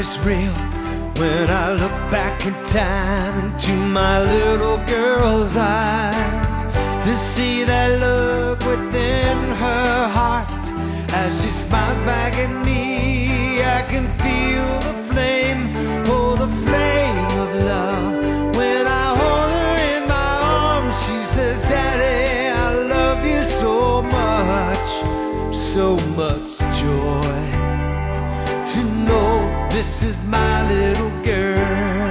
is real when I look back in time into my little girl's eyes to see that look within her heart as she smiles back at me. I can feel the flame, oh, the flame of love. When I hold her in my arms, she says, Daddy, I love you so much, so much this is my little girl.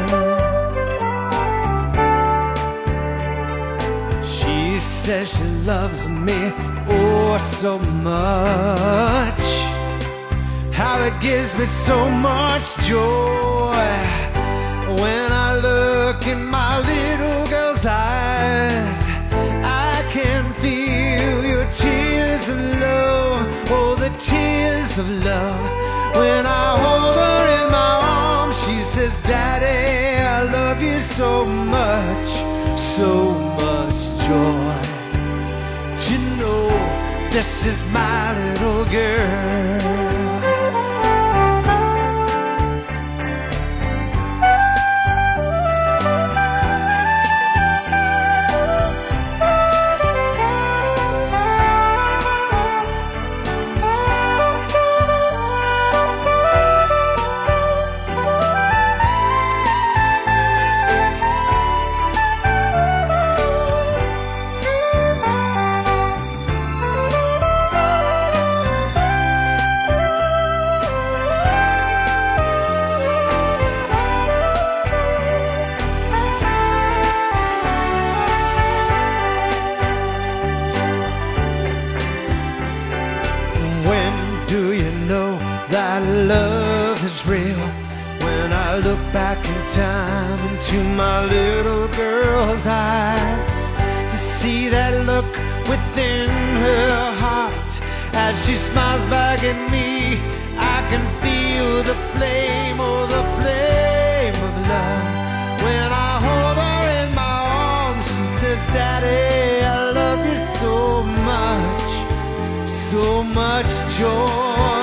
She says she loves me oh so much. How it gives me so much joy when I look in my little girl's eyes. I can feel your tears of love, oh, the tears of love. When I hold her so much, so much joy to know this is my little girl. Do you know that love is real? When I look back in time into my little girl's eyes to see that look within her heart as she smiles back at me, I can feel the flame, the so much joy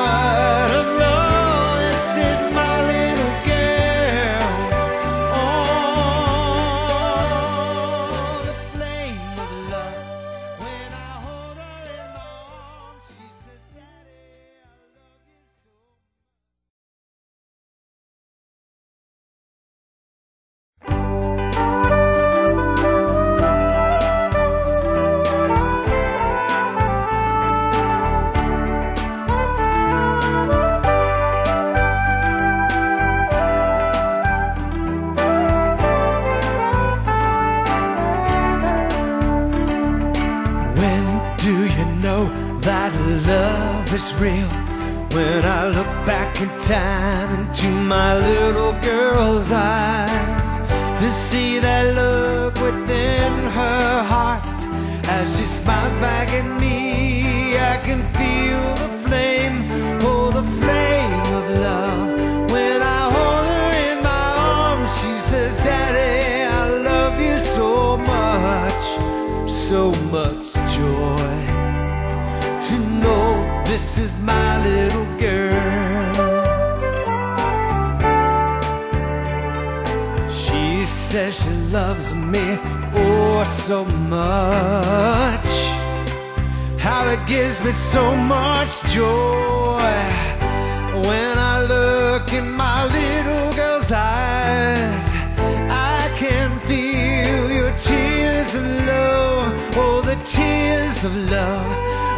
is real? When I look back in time into my little girl's eyes to see that look within her heart as she smiles back at me, I can feel the flame, oh, the flame of love. When I hold her in my arms, she says, Daddy, I love you so much so much joy to know this is my little girl. She says she loves me oh so much. How it gives me so much joy when I look in my little girl's eyes. I can feel your tears of love, oh, the tears of love.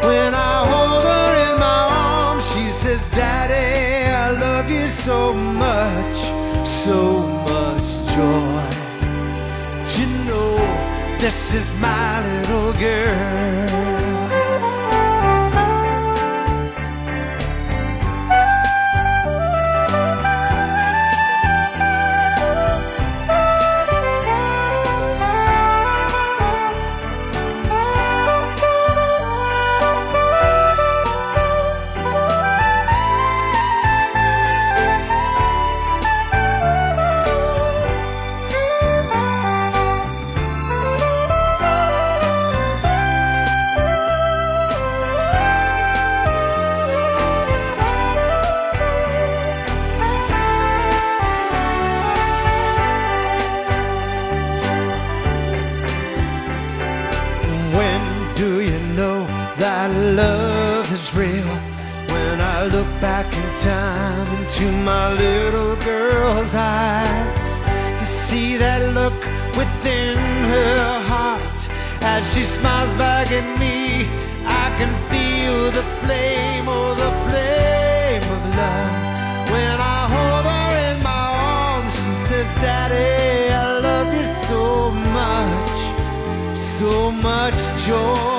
When I hold so much, so much joy to know this is my little girl. Love is real? When I look back in time into my little girl's eyes to see that look within her heart as she smiles back at me. I can feel the flame, oh, the flame of love. When I hold her in my arms, she says, Daddy, I love you so much, so much joy.